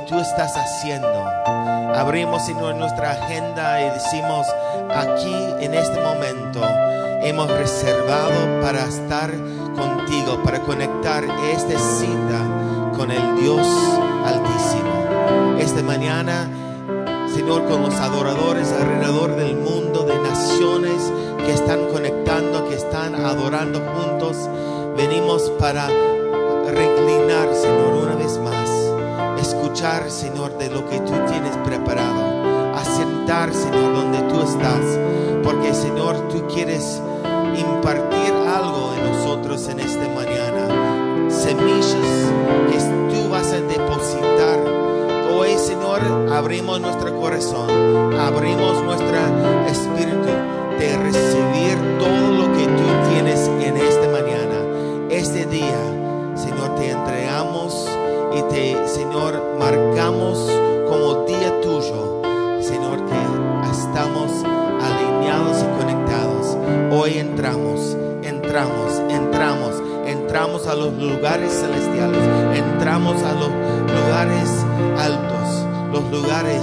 tú estás haciendo. Abrimos, Señor, nuestra agenda y decimos, aquí en este momento hemos reservado para estar contigo, para conectar esta cita con el Dios Altísimo. Esta mañana, Señor, con los adoradores alrededor del mundo, de naciones que están conectando, que están adorando juntos, venimos para reclinar, Señor escuchar, Señor, de lo que tú tienes preparado, a sentar, Señor, donde tú estás, porque, Señor, tú quieres impartir algo en nosotros en esta mañana, semillas que tú vas a depositar. Hoy, Señor, abrimos nuestro corazón, abrimos nuestro espíritu de recibir todo lo que tú tienes en esta mañana, este día entramos, entramos a los lugares celestiales, entramos a los lugares altos, los lugares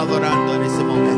adorando en ese momento.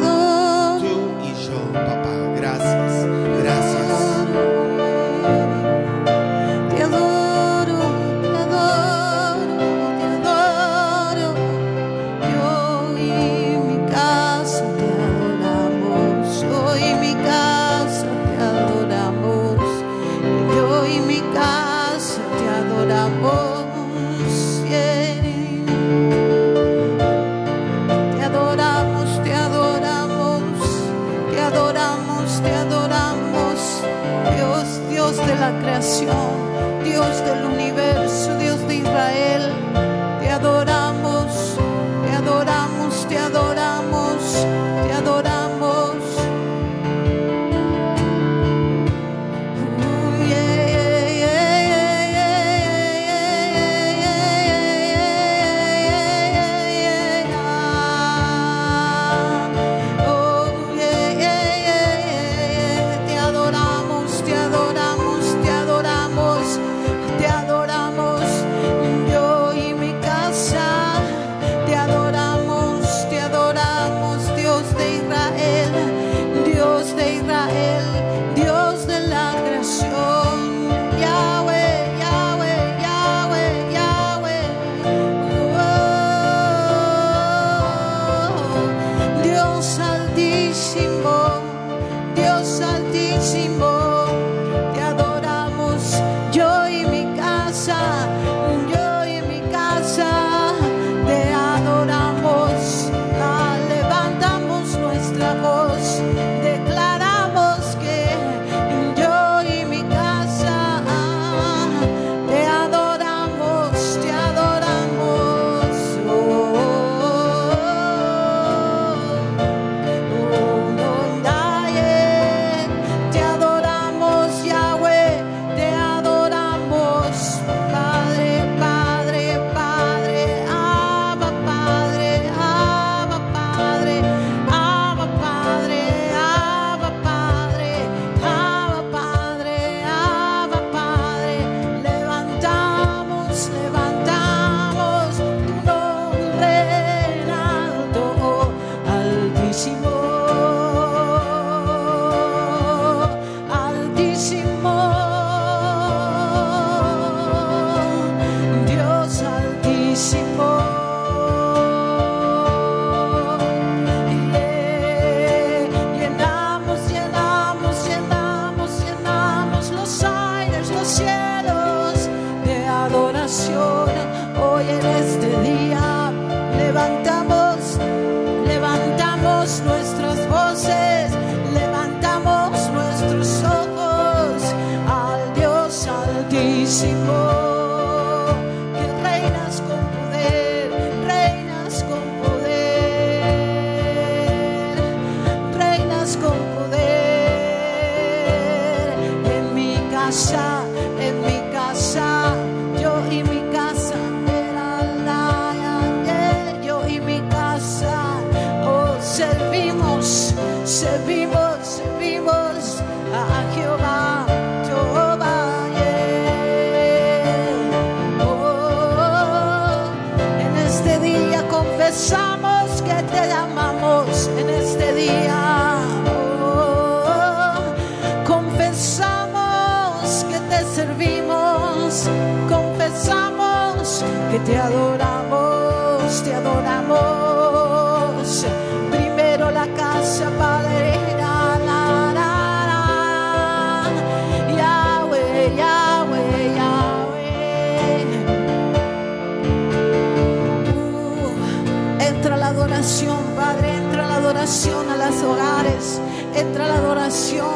Los hogares, entra la adoración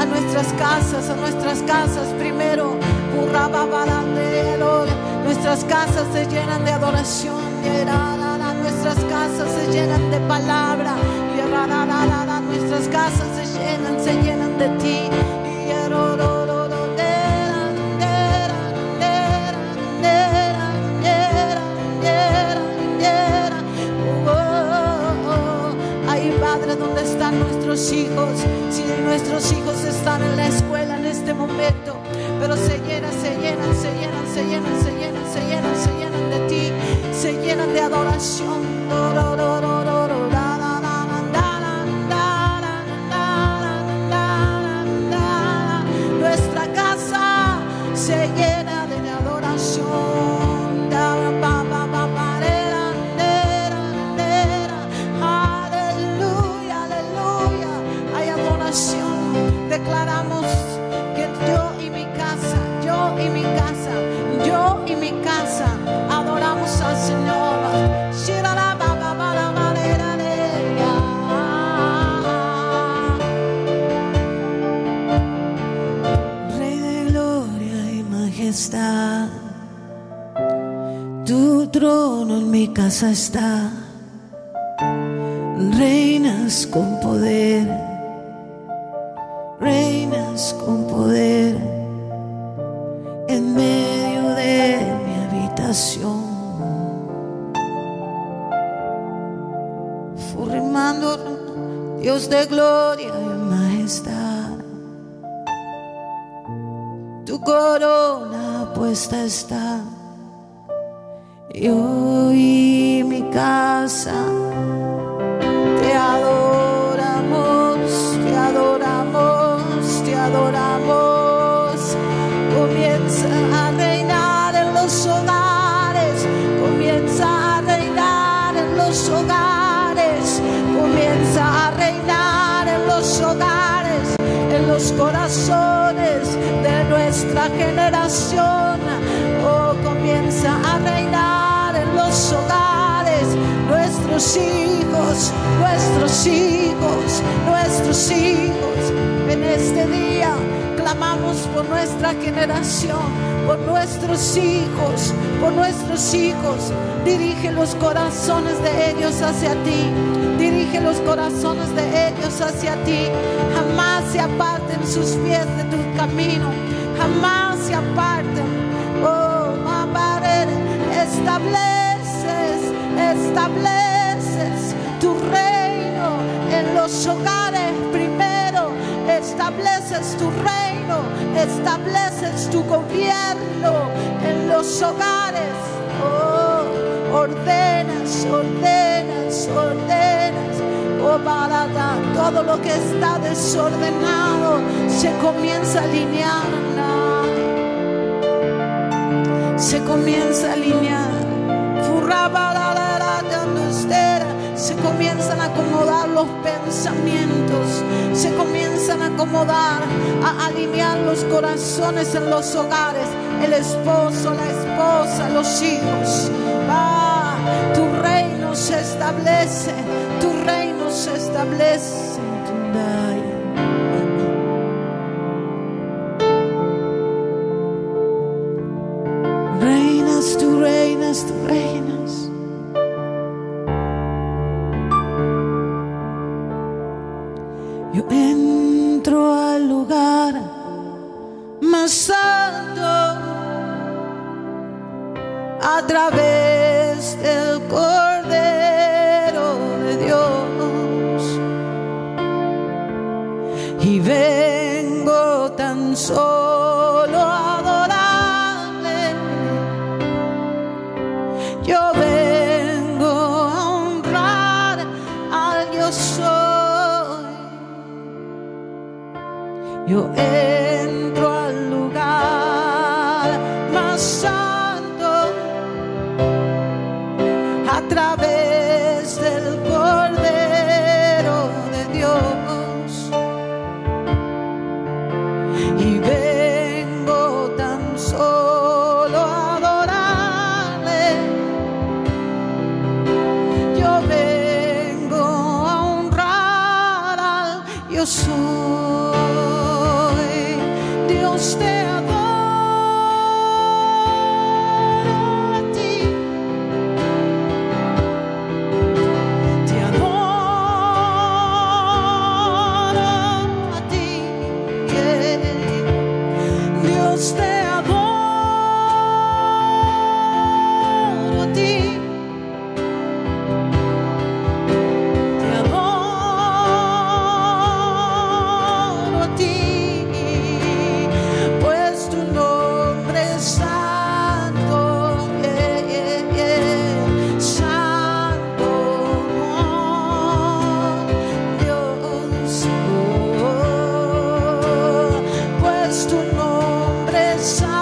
a nuestras casas, a nuestras casas primero. Nuestras casas se llenan de adoración, nuestras casas se llenan de palabra, nuestras casas se llenan, se llenan de ti. Nuestros hijos? Si nuestros hijos están en la escuela en este momento, pero se llenan, se llenan, se llenan, se llenan, se llenan, se llenan, se llenan de ti, se llenan de adoración. Trono en mi casa está. Reinas con poder, reinas con poder en medio de mi habitación. Formando Dios de gloria y majestad. Tu corona puesta está. Yo y mi casa te adoramos, te adoramos, te adoramos. Comienza a reinar en los hogares, comienza a reinar en los hogares, comienza a reinar en los hogares, en los corazones de nuestra generación. Nuestros hijos, nuestros hijos, nuestros hijos. En este día clamamos por nuestra generación, por nuestros hijos, por nuestros hijos. Dirige los corazones de ellos hacia ti. Dirige los corazones de ellos hacia ti. Jamás se aparten sus pies de tu camino. Jamás se aparten. Oh, Mabarere, estableces, estableces tu reino en los hogares primero. Estableces tu reino, estableces tu gobierno en los hogares. Oh, ordenas, ordenas, ordenas. Oh, barata, todo lo que está desordenado se comienza a alinear. Se comienza a alinear. Se comienzan a acomodar los pensamientos, se comienzan a acomodar, a alinear los corazones en los hogares, el esposo, la esposa, los hijos. Ah, tu reino se establece, tu reino se establece. solo adorable. Yo vengo a honrar al yo soy. Yo he side.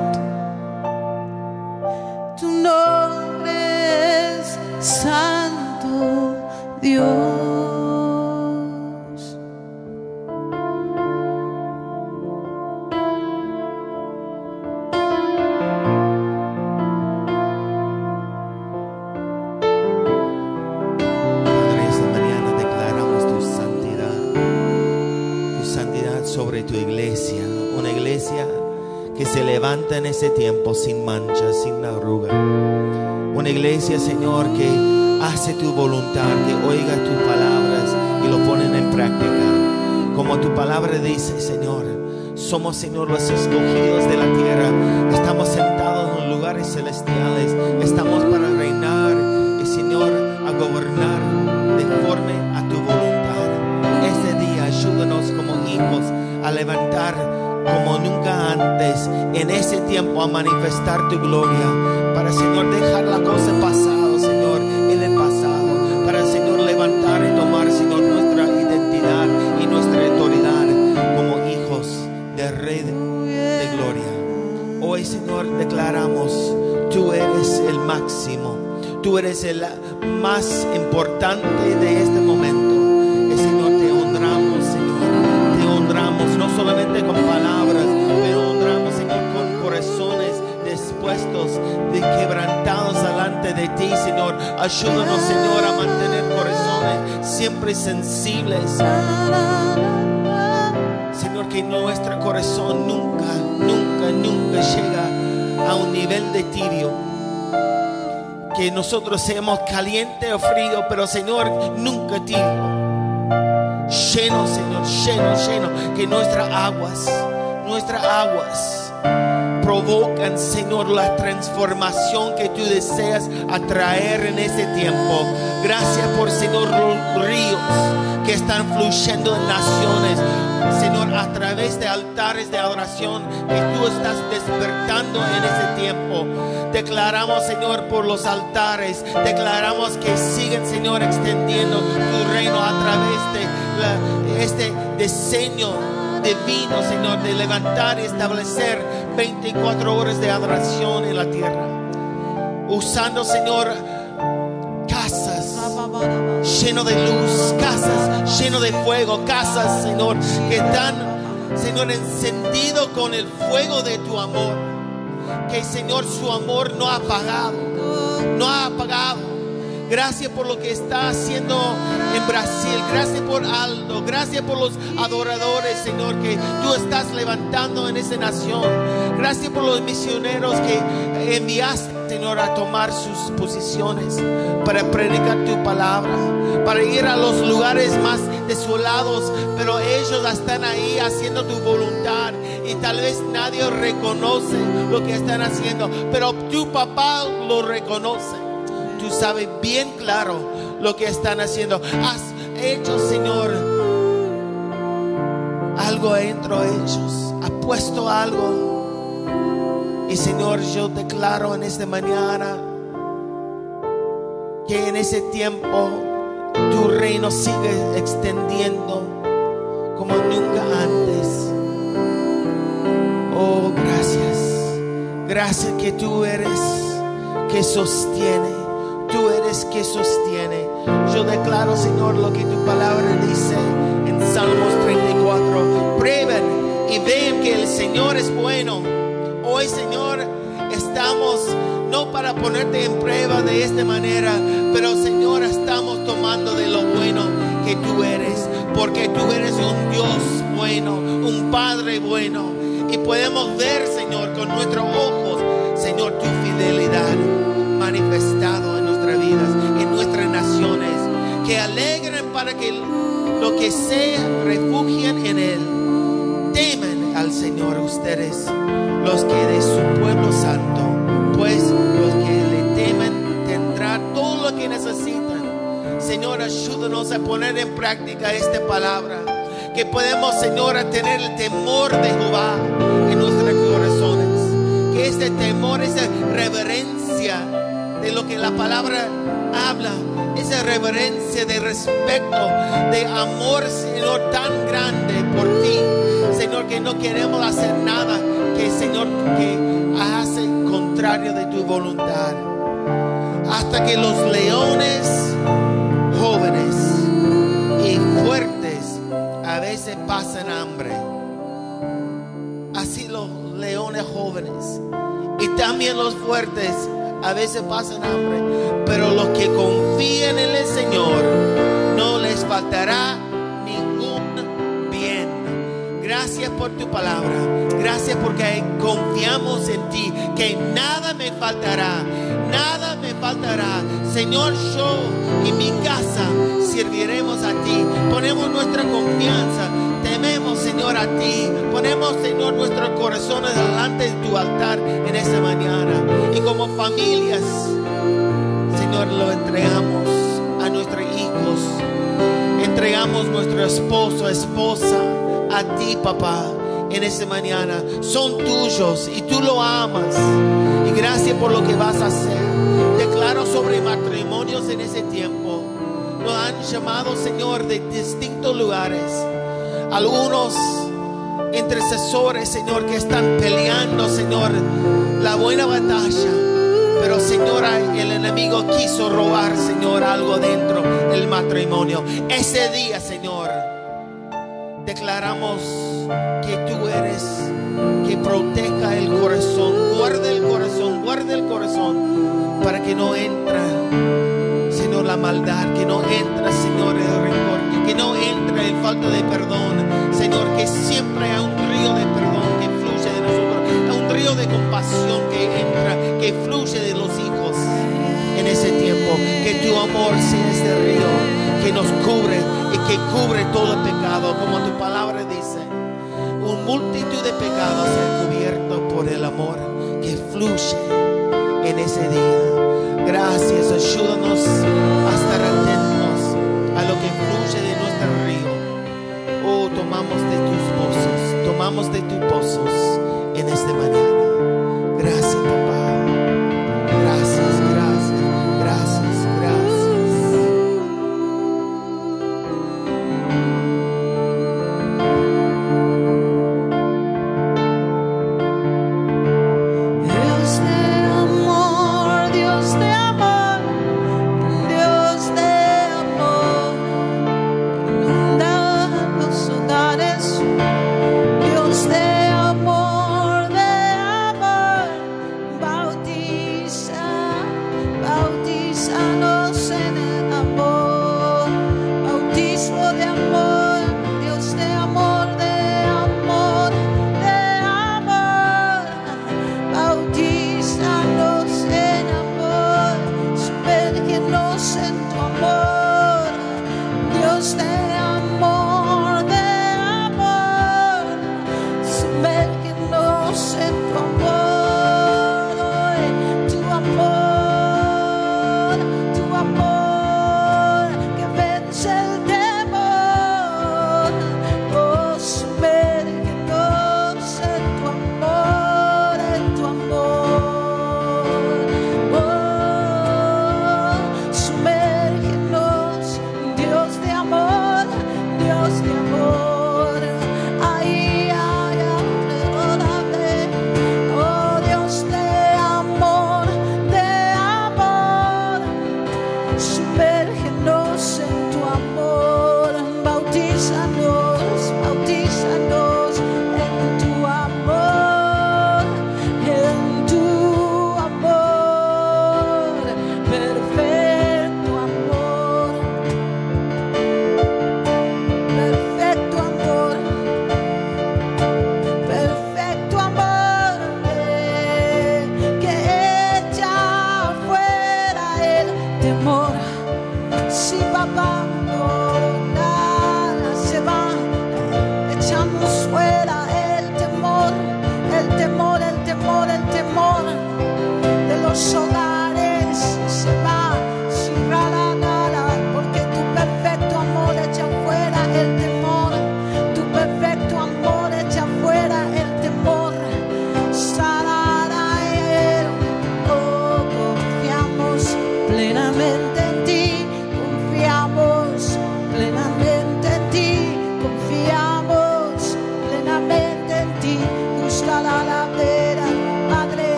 Señor, que hace tu voluntad, que oiga tus palabras y lo ponen en práctica. Como tu palabra dice, Señor, somos, Señor, los escogidos de la tierra. Estamos sentados en lugares celestiales. Estamos para reinar y, Señor, a gobernar de conforme a tu voluntad. Este día ayúdanos como hijos a levantar antes en ese tiempo a manifestar tu gloria. Para Señor dejar la cosa pasado Señor en el pasado. Para Señor levantar y tomar Señor nuestra identidad y nuestra autoridad como hijos del Rey de gloria. Hoy Señor declaramos tú eres el máximo. Tú eres el más importante de este Ayúdanos, Señor, a mantener corazones siempre sensibles. Señor, que nuestro corazón nunca, nunca, nunca llega a un nivel de tibio. Que nosotros seamos caliente o frío, pero Señor, nunca tibio lleno, Señor, lleno, lleno, que nuestras aguas, nuestras aguas provocan, Señor, la transformación que tú deseas atraer en este tiempo. Gracias por, Señor, los ríos que están fluyendo en naciones, Señor, a través de altares de adoración que tú estás despertando en ese tiempo. Declaramos, Señor, por los altares, declaramos que siguen, Señor, extendiendo tu reino a través de este diseño divino, Señor, de levantar y establecer 24 horas de adoración en la tierra. Usando, Señor, casas lleno de luz, casas lleno de fuego, casas, Señor, que están, Señor, encendido con el fuego de tu amor. Que, Señor, su amor no ha apagado, no ha apagado. Gracias por lo que está haciendo en Brasil. Gracias por Aldo. Gracias por los adoradores, Señor, que tú estás levantando en esa nación. Gracias por los misioneros que enviaste, Señor, a tomar sus posiciones para predicar tu palabra, para ir a los lugares más desolados, pero ellos están ahí haciendo tu voluntad y tal vez nadie reconoce lo que están haciendo, pero tu papá lo reconoce tú sabes bien claro lo que están haciendo. Has hecho, Señor, algo dentro de ellos. Has puesto algo. Y Señor, yo declaro en esta mañana que en ese tiempo tu reino sigue extendiendo como nunca antes. Oh, gracias. Gracias que tú eres que sostiene. Tú eres que sostiene. Yo declaro, Señor, lo que tu palabra dice en Salmos 34. Prueben y vean que el Señor es bueno. Hoy, Señor, estamos no para ponerte en prueba de esta manera, pero, Señor, estamos tomando de lo bueno que tú eres. Porque tú eres un Dios bueno, un Padre bueno. Y podemos ver, Señor, con nuestros ojos, Señor, tu fidelidad manifestado que alegren para que lo que sea refugien en Él. Temen al Señor ustedes, los que de su pueblo santo, pues los que le temen tendrán todo lo que necesitan. Señor, ayúdanos a poner en práctica esta palabra. Que podemos, Señor, tener el temor de Jehová en nuestros corazones. Que este temor, esa reverencia de lo que la palabra habla, esa reverencia de respeto, de amor, Señor, tan grande por ti. Señor, que no queremos hacer nada que, Señor, que hace contrario de tu voluntad. Hasta que los leones jóvenes y fuertes a veces pasan hambre. Así los leones jóvenes y también los fuertes a veces pasan hambre. Pero los que confían en el Señor no les faltará ningún bien. Gracias por tu palabra. Gracias porque confiamos en ti. Que nada me faltará. Nada me faltará. Señor, yo y mi casa serviremos a ti. Ponemos nuestra confianza. Señor, a ti. Ponemos, Señor, nuestro corazón delante de tu altar en esta mañana. Y como familias, Señor, lo entregamos a nuestros hijos. Entregamos nuestro esposo, esposa, a ti, papá, en esta mañana. Son tuyos y tú lo amas. Y gracias por lo que vas a hacer. Declaro sobre matrimonios en ese tiempo. Nos han llamado, Señor, de distintos lugares. Algunos intercesores, Señor, que están peleando, Señor, la buena batalla. Pero, Señor, el enemigo quiso robar, Señor, algo dentro del matrimonio. Ese día, Señor, declaramos que tú eres que proteja el corazón, guarda el corazón, guarda el corazón para que no entra, Señor, la maldad, que no entra, Señor, el rencor, que no entra el falta de perdón, Señor, que siempre hay un río de perdón que fluye de nosotros, un río de compasión que entra, que fluye de los hijos en ese tiempo, que tu amor sea este río que nos cubre y que cubre todo el pecado, como tu palabra dice. Un multitud de pecados cubierto por el amor que fluye en ese día. Gracias, ayúdanos a estar atentos a lo que fluye de nuestro río. Oh, tomamos de tus pozos, tomamos de tus pozos en esta mañana. Gracias, papá.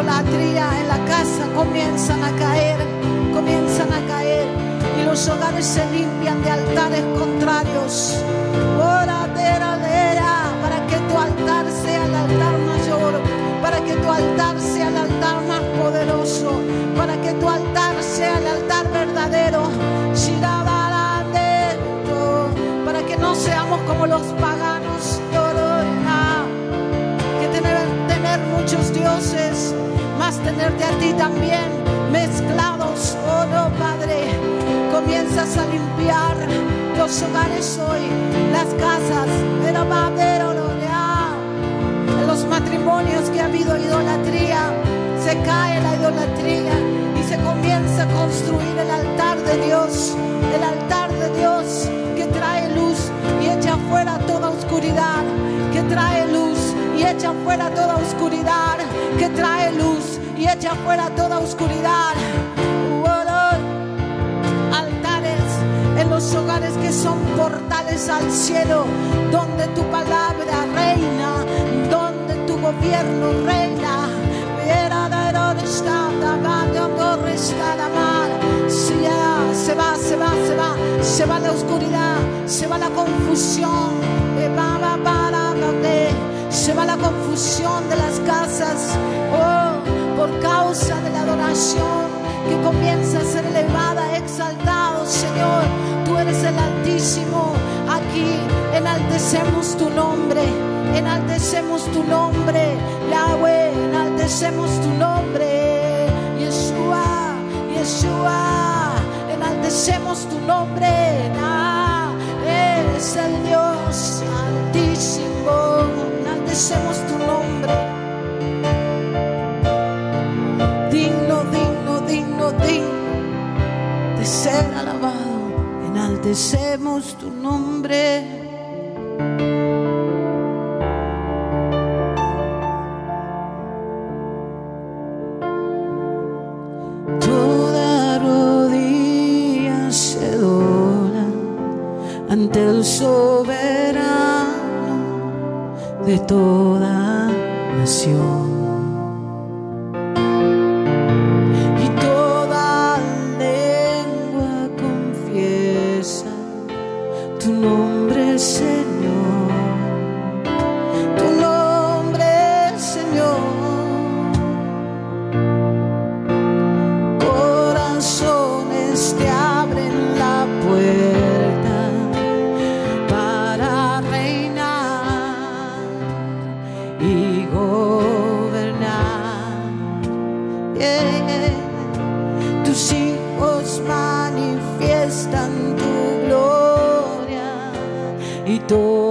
Idolatría en la casa comienzan a caer, comienzan a caer y los hogares se limpian de altares contrarios. Ora, para que tu altar sea el altar mayor, para que tu altar sea el altar más poderoso, para que tu altar sea el altar verdadero. Para que no seamos como los paganos. Que tener muchos dioses, tenerte a ti también mezclados. Oh no, Padre, comienzas a limpiar los hogares hoy, las casas, en los matrimonios que ha habido idolatría, se cae la idolatría y se comienza a construir el altar de Dios, el altar de Dios que trae luz y echa fuera toda oscuridad, que trae y echa fuera toda oscuridad, que trae luz y echa fuera toda oscuridad. Altares en los hogares que son portales al cielo, donde tu palabra reina, donde tu gobierno reina. Se va, se va, se va, se va, se va la oscuridad, se va la confusión, se va la confusión de las casas, oh, por causa de la adoración que comienza a ser elevada, exaltado, Señor. Tú eres el Altísimo. Aquí enaltecemos tu nombre, enaltecemos tu nombre, Yahweh, enaltecemos tu nombre, Yeshua, Yeshua, enaltecemos tu nombre. Ah, eres el Dios Altísimo, enaltecemos tu nombre. digno, digno, digno, digno de ser alabado. Enaltecemos tu nombre. De toda nación. Manifiestan tu gloria y toda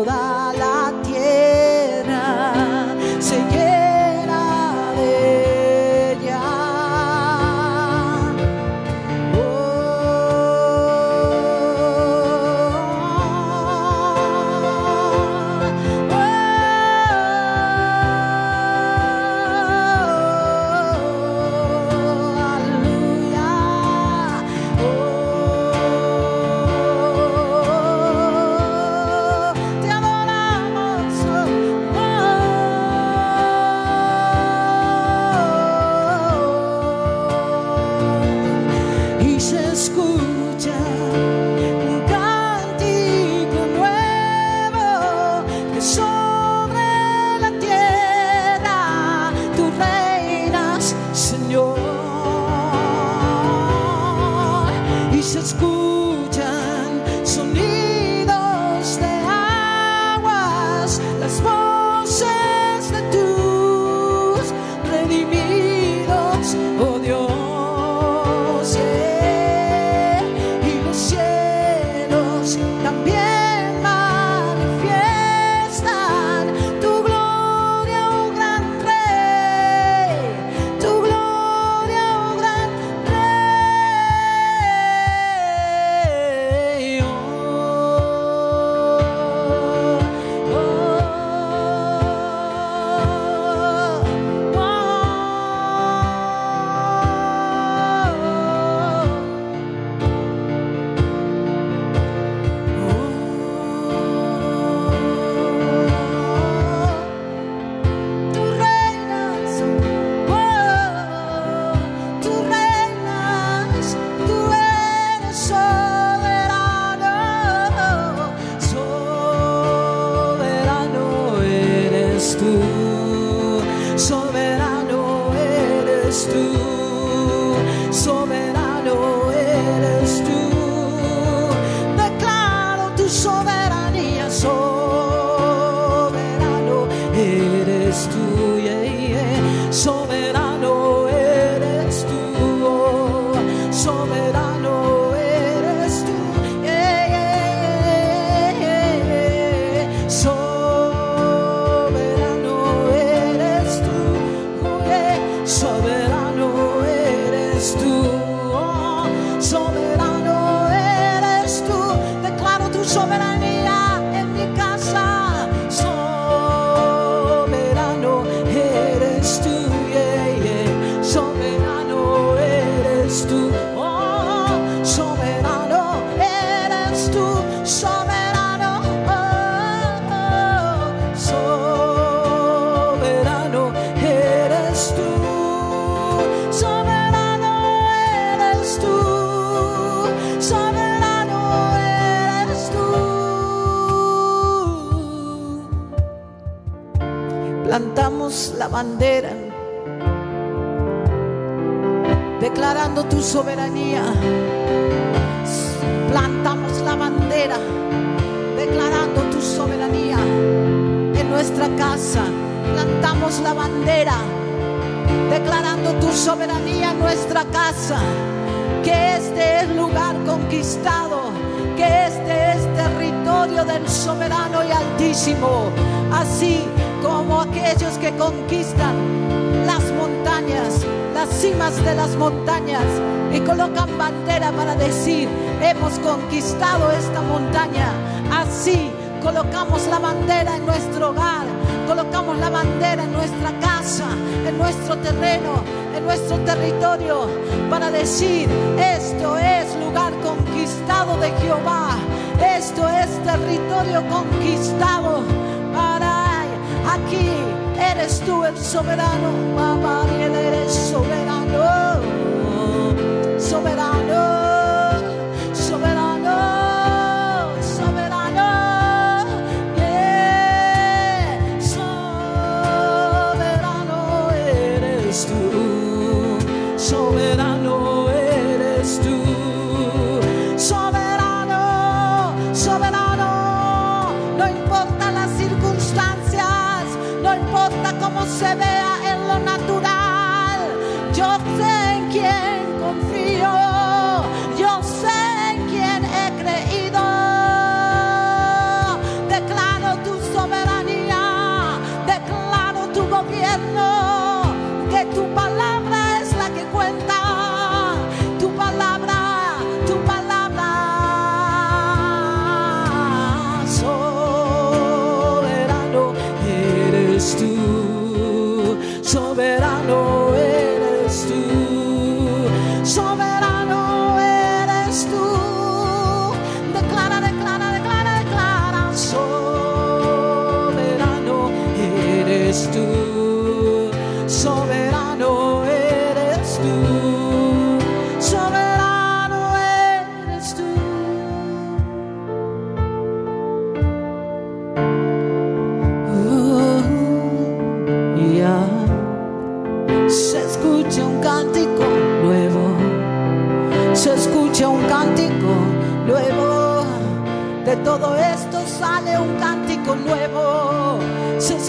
soberano, soberano eres tú, soberano eres tú, soberano eres tú. Plantamos la bandera declarando tu soberanía. Declarando tu soberanía en nuestra casa. Plantamos la bandera declarando tu soberanía en nuestra casa. Que este es lugar conquistado, que este es territorio del soberano y altísimo. Así como aquellos que conquistan las montañas, las cimas de las montañas y colocan bandera para decir, hemos conquistado esta montaña. Así colocamos la bandera en nuestro hogar, colocamos la bandera en nuestra casa, en nuestro terreno, en nuestro territorio, para decir, esto es lugar conquistado de Jehová, esto es territorio conquistado para aquí. Eres tú el soberano, mamá, eres soberano, soberano,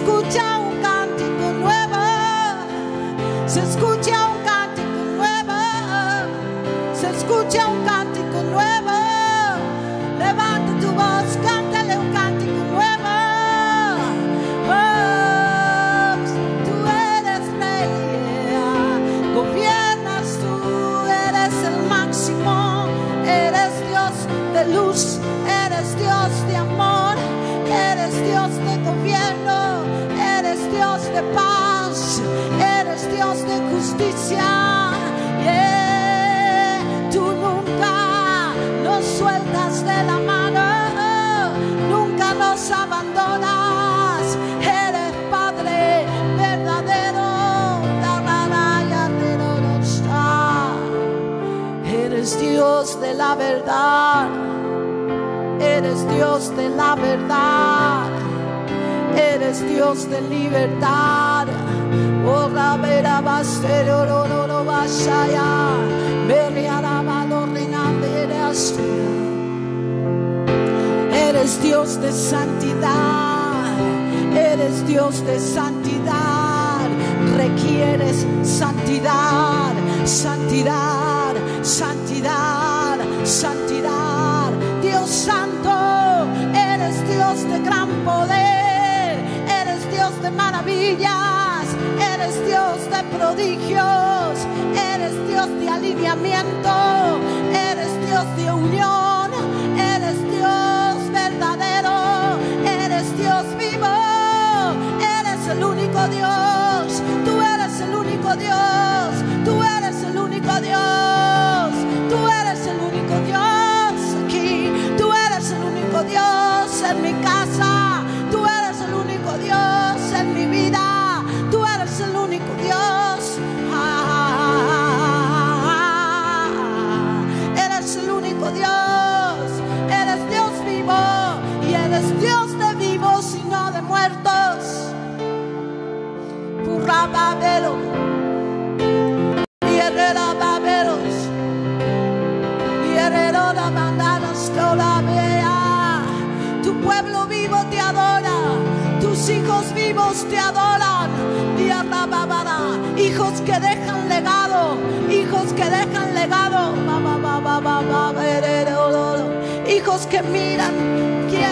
escucha un cántico nuevo, Tú nunca nos sueltas de la mano, nunca nos abandonas. Eres Padre verdadero. Eres Dios de la verdad, eres Dios de la verdad, eres Dios de libertad. Eres Dios de santidad. Eres Dios de santidad. Requieres santidad, santidad, santidad, santidad. Dios santo, eres Dios de gran poder. Eres Dios de maravillas. Eres Dios de prodigios. Eres Dios de alineamiento. Eres Dios de unión. Eres Dios verdadero. Eres Dios vivo. Eres el único Dios. Tú eres el único Dios. Tú eres el único Dios. Tú eres el único Dios aquí. Tú eres el único Dios Purra babero. Y herrera baberos. Y herrero la bandanas vea. Tu pueblo vivo te adora. Tus hijos vivos te adoran. Hijos que dejan legado. Hijos que dejan legado. Hijos que miran. Que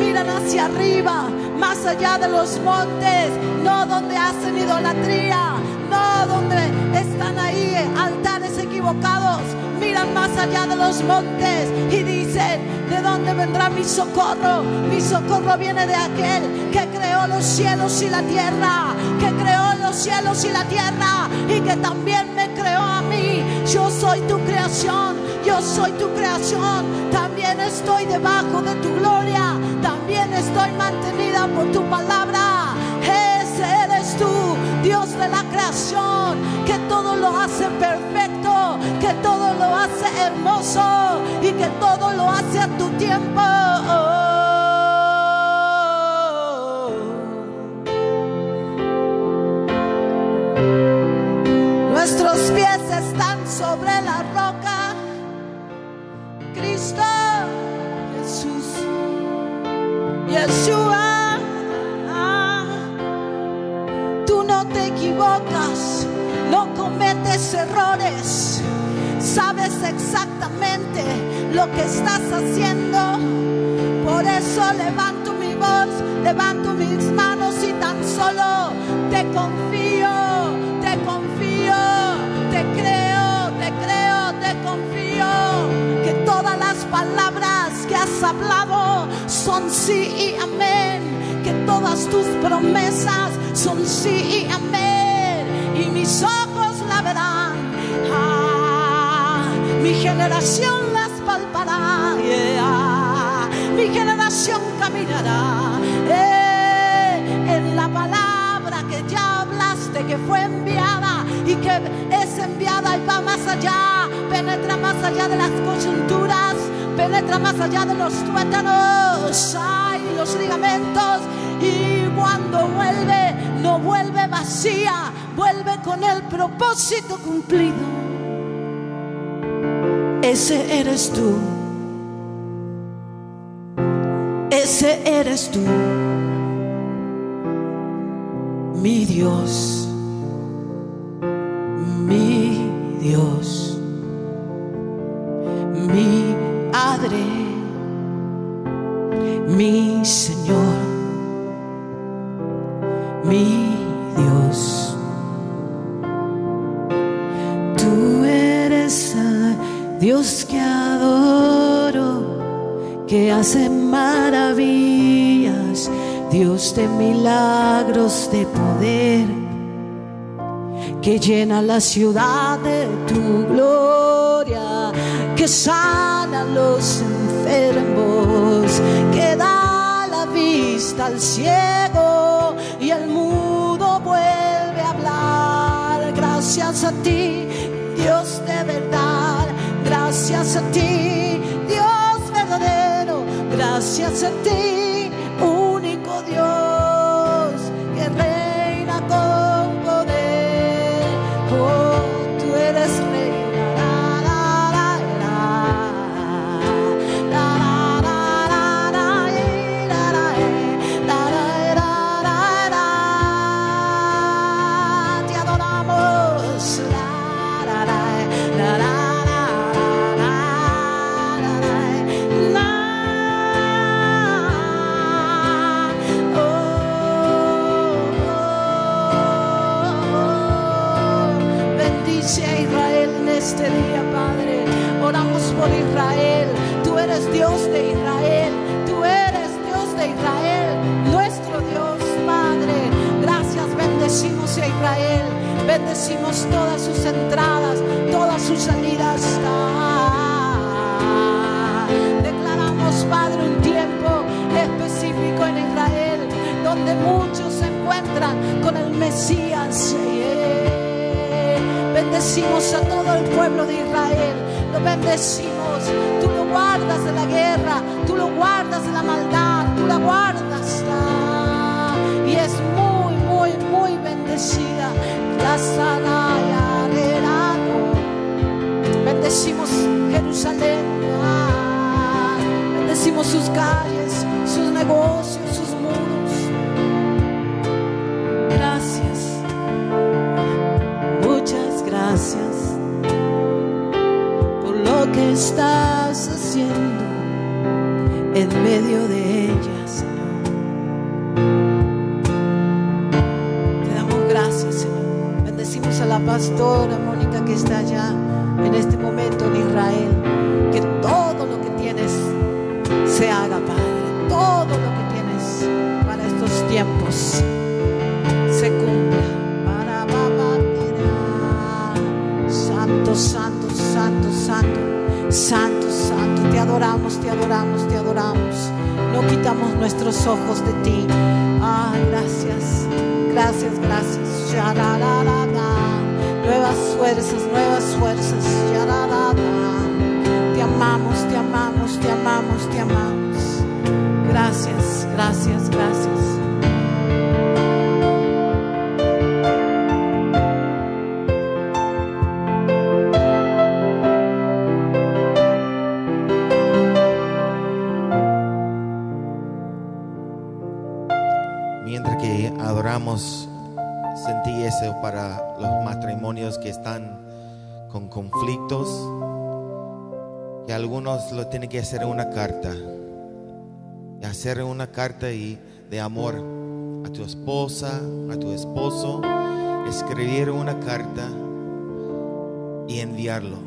miran hacia arriba. Más allá de los montes. No donde hacen idolatría. No donde están ahí altares equivocados. Miran más allá de los montes y dicen, ¿de dónde vendrá mi socorro? Mi socorro viene de aquel que creó los cielos y la tierra, que creó los cielos y la tierra y que también me creó a mí. Yo soy tu creación, yo soy tu creación. También estoy debajo de tu gloria, también estoy mantenida por tu palabra. Ese eres tú, Dios de la creación, que todo lo hace perfecto, que todo lo hace hermoso y que todo lo hace a tu tiempo. Nuestros pies están sobre la roca. Cristo Jesús. Yeshua. Tú no te equivocas, no cometes errores. Sabes exactamente lo que estás haciendo. Por eso levanto mi voz, levanto mis manos y tan solo te confío, todas las palabras que has hablado son sí y amén. Que todas tus promesas son sí y amén. Y mis ojos la verán. Ah, mi generación las palpará. yeah. Mi generación caminará eh, en la palabra que ya hablaste, que fue enviada y que es enviada y va más allá, allá de las coyunturas, penetra más allá de los tuétanos, ay, los ligamentos y cuando vuelve, no vuelve vacía, vuelve con el propósito cumplido. Ese eres tú. Ese eres tú. Mi Dios. De milagros de poder, que llena la ciudad de tu gloria, que sana a los enfermos, que da la vista al ciego y el mudo vuelve a hablar. Gracias a ti, Dios de verdad. Gracias a ti, Dios verdadero. Gracias a ti, en medio de ella, Señor. Te damos gracias, Señor. Bendecimos a la pastora Mónica que está allá hacer una carta, hacer una carta y de amor a tu esposa, a tu esposo, escribir una carta y enviarlo,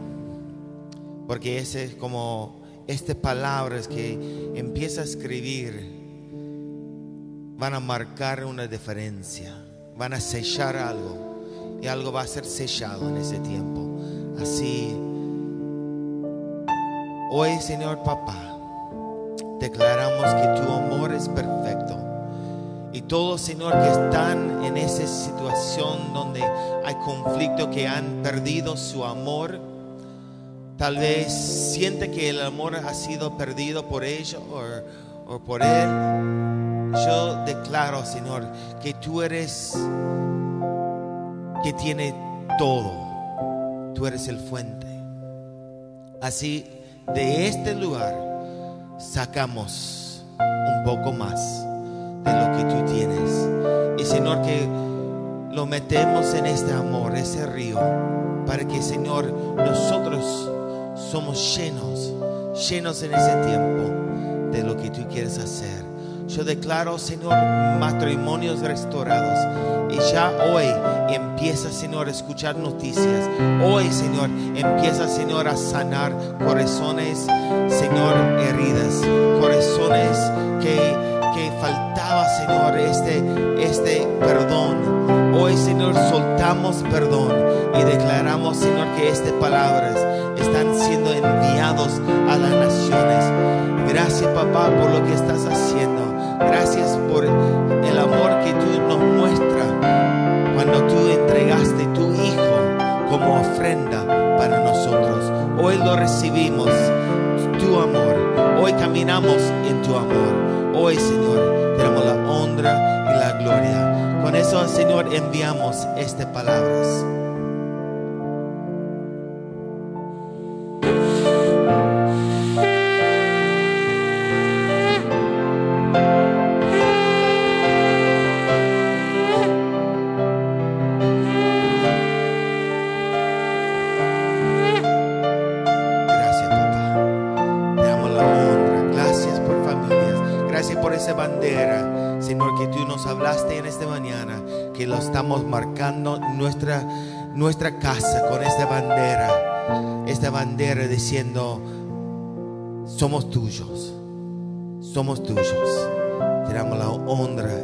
porque ese es como estas palabras que empieza a escribir van a marcar una diferencia, van a sellar algo. Y algo va a ser sellado en ese tiempo. Así, hoy Señor Papá, declaramos que tu amor es perfecto. Y todos, Señor, que están en esa situación donde hay conflicto, que han perdido su amor, tal vez siente que el amor ha sido perdido por ellos o, por él. Yo declaro, Señor, que tú eres que tiene todo. Tú eres el fuente. Así, de este lugar sacamos un poco más de lo que tú tienes. Y Señor, que lo metemos en este amor, ese río, para que, Señor, nosotros somos llenos, llenos en ese tiempo de lo que tú quieres hacer. Yo declaro, Señor, matrimonios restaurados. Y ya hoy empieza, Señor, a escuchar noticias. Hoy, Señor, empieza, Señor, a sanar corazones, Señor, heridas. Corazones que, que faltaba, Señor, este, este perdón. Hoy, Señor, soltamos perdón y declaramos, Señor, que estas palabras están siendo enviados a las naciones. Gracias, papá, por lo que estás haciendo. Gracias por el amor que tú nos muestras cuando tú entregaste tu Hijo como ofrenda para nosotros. Hoy lo recibimos, tu amor. Hoy caminamos en tu amor. Hoy, Señor, tenemos la honra y la gloria. Con eso, Señor, enviamos estas palabras. Marcando nuestra nuestra casa con esta bandera, esta bandera diciendo, somos tuyos, somos tuyos. Te damos la honra.